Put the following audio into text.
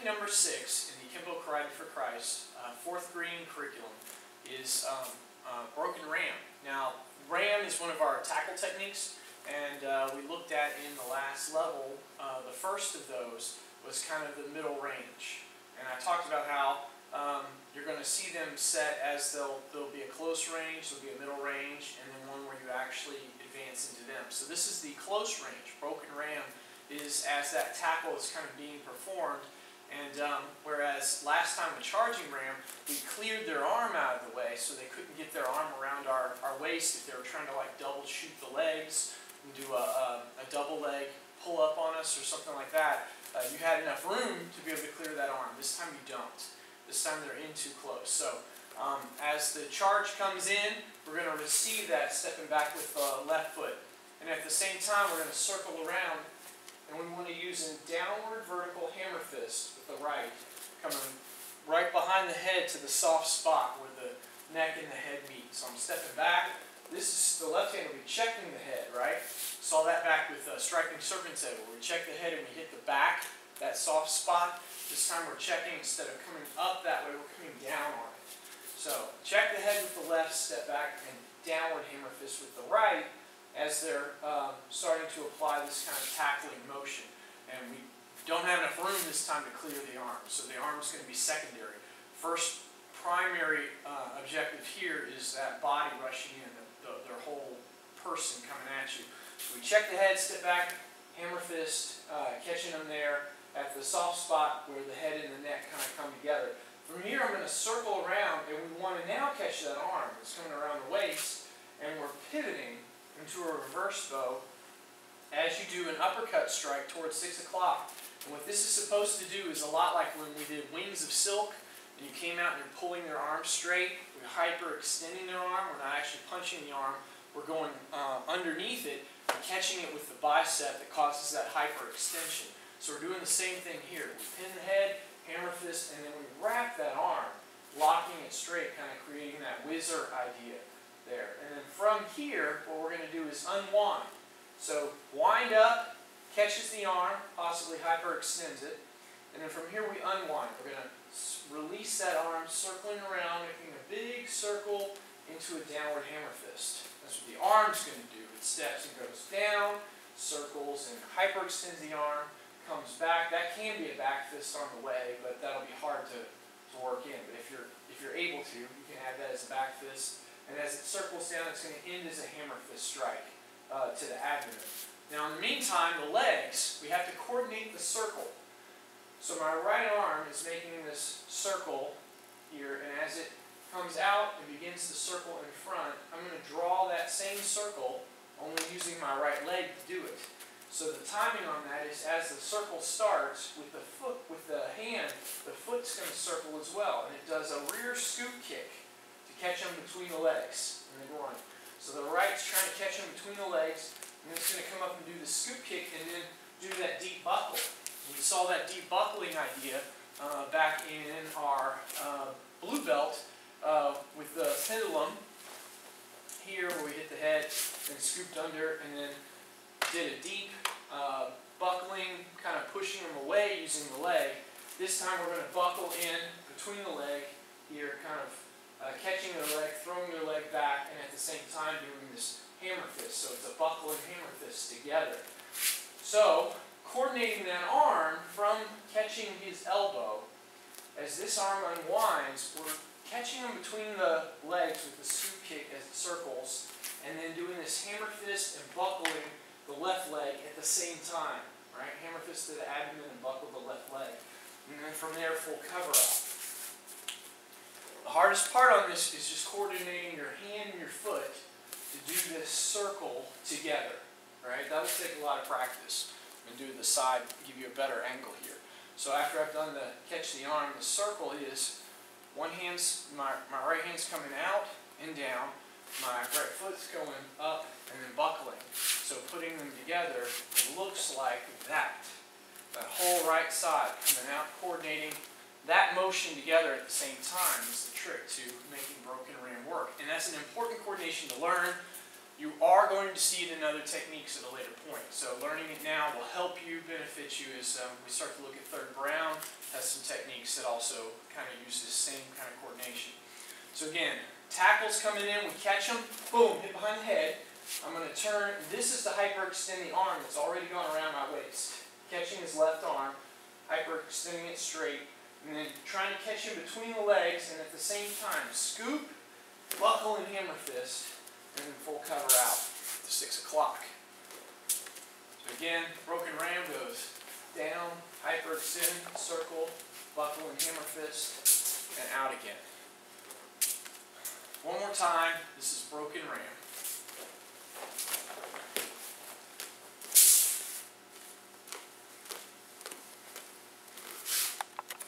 technique number six in the Kenpo Karate for Christ uh, fourth green curriculum is um, uh, broken ram. Now, ram is one of our tackle techniques, and uh, we looked at in the last level, uh, the first of those was kind of the middle range. And I talked about how um, you're going to see them set as they'll, there'll be a close range, there'll be a middle range, and then one where you actually advance into them. So this is the close range. Broken ram is as that tackle is kind of being performed. And um, whereas last time with charging ram, we cleared their arm out of the way so they couldn't get their arm around our, our waist if they were trying to like double shoot the legs and do a, a, a double leg pull up on us or something like that. Uh, you had enough room to be able to clear that arm. This time you don't. This time they're in too close. So um, as the charge comes in, we're going to receive that stepping back with the left foot. And at the same time, we're going to circle around and we want to use a downward vertical hammer fist with the right, coming right behind the head to the soft spot where the neck and the head meet. So I'm stepping back. This is the left hand will be checking the head, right? Saw that back with uh, striking serpent's head, where we check the head and we hit the back, that soft spot. This time we're checking instead of coming up that way, we're coming down on it. So check the head with the left, step back, and downward hammer fist with the right as they're um, starting to apply this kind of tackling motion. And we don't have enough room this time to clear the arm, so the arm is going to be secondary. First primary uh, objective here is that body rushing in, the, the, their whole person coming at you. So we check the head, step back, hammer fist, uh, catching them there at the soft spot where the head and the neck kind of come together. From here, I'm going to circle around, and we want to now catch that arm. It's coming around the waist, and we're pivoting into a reverse bow as you do an uppercut strike towards 6 o'clock. And what this is supposed to do is a lot like when we did Wings of Silk, and you came out and you're pulling their arm straight, we're hyper-extending their arm, we're not actually punching the arm, we're going uh, underneath it and catching it with the bicep that causes that hyper-extension. So we're doing the same thing here. We pin the head, hammer fist, and then we wrap that arm, locking it straight, kind of creating that whizzer idea from here, what we're going to do is unwind. So wind up, catches the arm, possibly hyperextends it. And then from here we unwind. We're going to release that arm, circling around, making a big circle into a downward hammer fist. That's what the arm's going to do. It steps and goes down, circles, and hyperextends the arm, comes back. That can be a back fist on the way, but that'll be hard to, to work in. But if you're if you're able to, you can have that as a back fist. And as it circles down, it's going to end as a hammer fist strike uh, to the abdomen. Now, in the meantime, the legs, we have to coordinate the circle. So my right arm is making this circle here, and as it comes out and begins to circle in front, I'm going to draw that same circle, only using my right leg to do it. So the timing on that is as the circle starts, with the foot, with the hand, the foot's going to circle as well, and it does a rear scoop kick catch them between the legs and the groin. So the right's trying to catch them between the legs, and it's going to come up and do the scoop kick and then do that deep buckle. We saw that deep buckling idea uh, back in our uh, blue belt uh, with the pendulum here where we hit the head and scooped under and then did a deep uh, buckling, kind of pushing them away using the leg. This time we're going to buckle in between the leg here, kind of uh, catching their leg, throwing their leg back, and at the same time doing this hammer fist. So it's a buckle and hammer fist together. So, coordinating that arm from catching his elbow, as this arm unwinds, we're catching him between the legs with the scoop kick as it circles, and then doing this hammer fist and buckling the left leg at the same time. Right? Hammer fist to the abdomen and buckle the left leg. And then from there, full cover up. The hardest part on this is just coordinating your hand and your foot to do this circle together. Right? That'll take a lot of practice. I'm going to do the side, give you a better angle here. So after I've done the catch the arm, the circle is one hand's, my, my right hand's coming out and down, my right foot's going up and then buckling. So putting them together, looks like that. That whole right side coming out, coordinating that motion together at the same time is the trick to making broken ram work. And that's an important coordination to learn. You are going to see it in other techniques at a later point. So learning it now will help you, benefit you as um, we start to look at third brown, has some techniques that also kind of use the same kind of coordination. So again, tackles coming in, we catch them, boom, hit behind the head. I'm going to turn, this is the hyperextend the arm that's already gone around my waist. Catching his left arm, hyperextending it straight, and then trying to catch him between the legs, and at the same time, scoop, buckle, and hammer fist, and then full cover out to 6 o'clock. So again, broken ram goes down, hyperextend, circle, buckle, and hammer fist, and out again. One more time, this is broken ram.